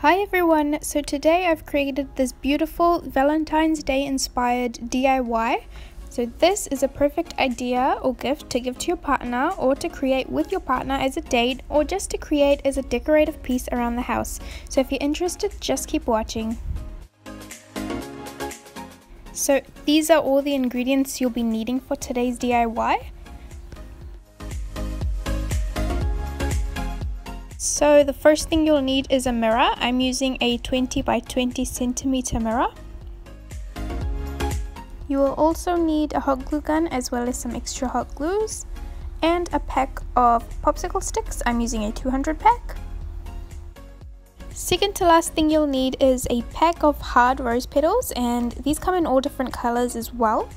Hi everyone, so today I've created this beautiful Valentine's Day inspired DIY. So this is a perfect idea or gift to give to your partner or to create with your partner as a date or just to create as a decorative piece around the house. So if you're interested, just keep watching. So these are all the ingredients you'll be needing for today's DIY. So the first thing you'll need is a mirror. I'm using a 20 by 20 centimeter mirror. You will also need a hot glue gun as well as some extra hot glues and a pack of popsicle sticks. I'm using a 200 pack. Second to last thing you'll need is a pack of hard rose petals and these come in all different colors as well.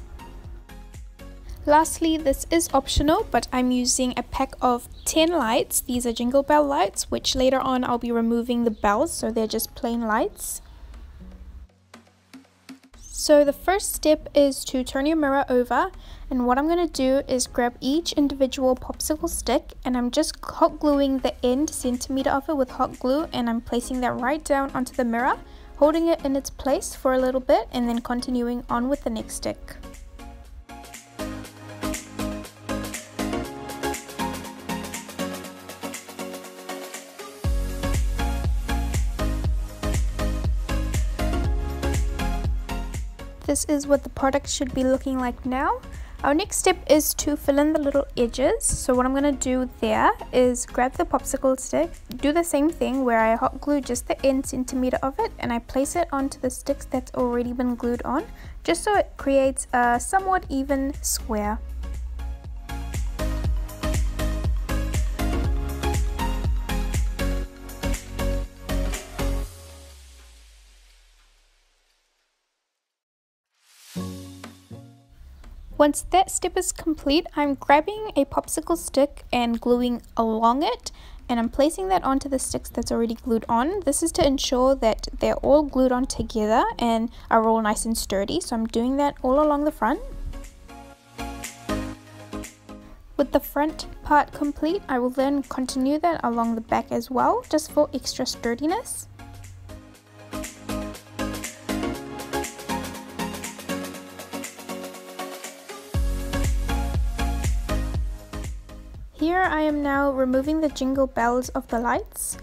Lastly, this is optional, but I'm using a pack of 10 lights. These are jingle bell lights, which later on I'll be removing the bells, so they're just plain lights. So the first step is to turn your mirror over and what I'm going to do is grab each individual popsicle stick and I'm just hot gluing the end centimeter of it with hot glue and I'm placing that right down onto the mirror, holding it in its place for a little bit and then continuing on with the next stick. This is what the product should be looking like now. Our next step is to fill in the little edges. So what I'm going to do there is grab the popsicle stick, do the same thing where I hot glue just the end centimeter of it and I place it onto the sticks that's already been glued on just so it creates a somewhat even square. Once that step is complete, I'm grabbing a popsicle stick and gluing along it and I'm placing that onto the sticks that's already glued on. This is to ensure that they're all glued on together and are all nice and sturdy. So I'm doing that all along the front. With the front part complete, I will then continue that along the back as well, just for extra sturdiness. Here I am now removing the jingle bells of the lights.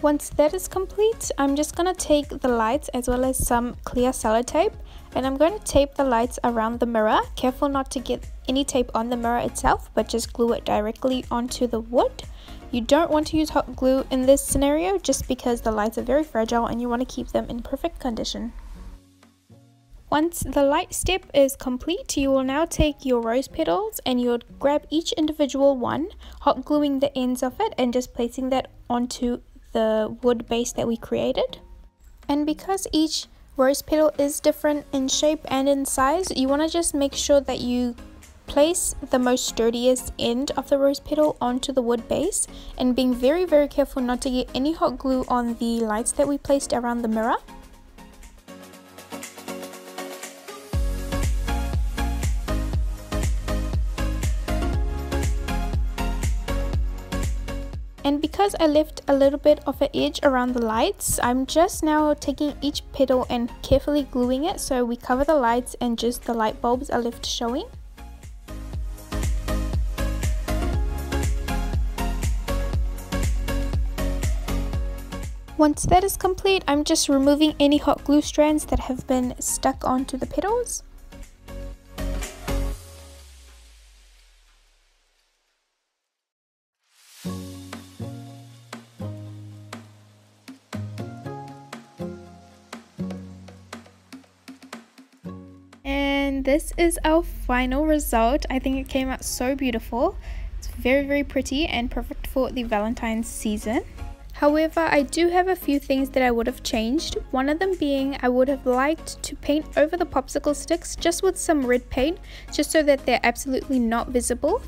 Once that is complete, I'm just going to take the lights as well as some clear sellotape and I'm going to tape the lights around the mirror. Careful not to get any tape on the mirror itself, but just glue it directly onto the wood. You don't want to use hot glue in this scenario just because the lights are very fragile and you want to keep them in perfect condition. Once the light step is complete, you will now take your rose petals and you'll grab each individual one, hot gluing the ends of it and just placing that onto the wood base that we created. And because each rose petal is different in shape and in size, you want to just make sure that you Place the most sturdiest end of the rose petal onto the wood base and being very very careful not to get any hot glue on the lights that we placed around the mirror. And because I left a little bit of an edge around the lights, I'm just now taking each petal and carefully gluing it so we cover the lights and just the light bulbs are left showing. Once that is complete, I'm just removing any hot glue strands that have been stuck onto the petals. And this is our final result. I think it came out so beautiful. It's very, very pretty and perfect for the Valentine's season. However, I do have a few things that I would have changed. One of them being I would have liked to paint over the popsicle sticks just with some red paint, just so that they're absolutely not visible.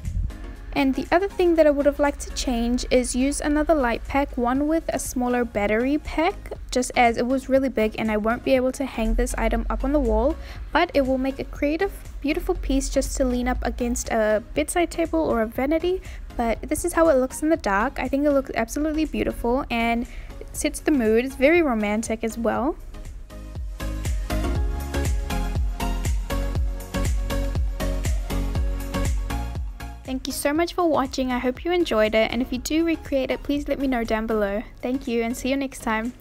And the other thing that I would have liked to change is use another light pack, one with a smaller battery pack, just as it was really big and I won't be able to hang this item up on the wall, but it will make a creative beautiful piece just to lean up against a bedside table or a vanity but this is how it looks in the dark. I think it looks absolutely beautiful and sets the mood. It's very romantic as well. Thank you so much for watching. I hope you enjoyed it and if you do recreate it, please let me know down below. Thank you and see you next time.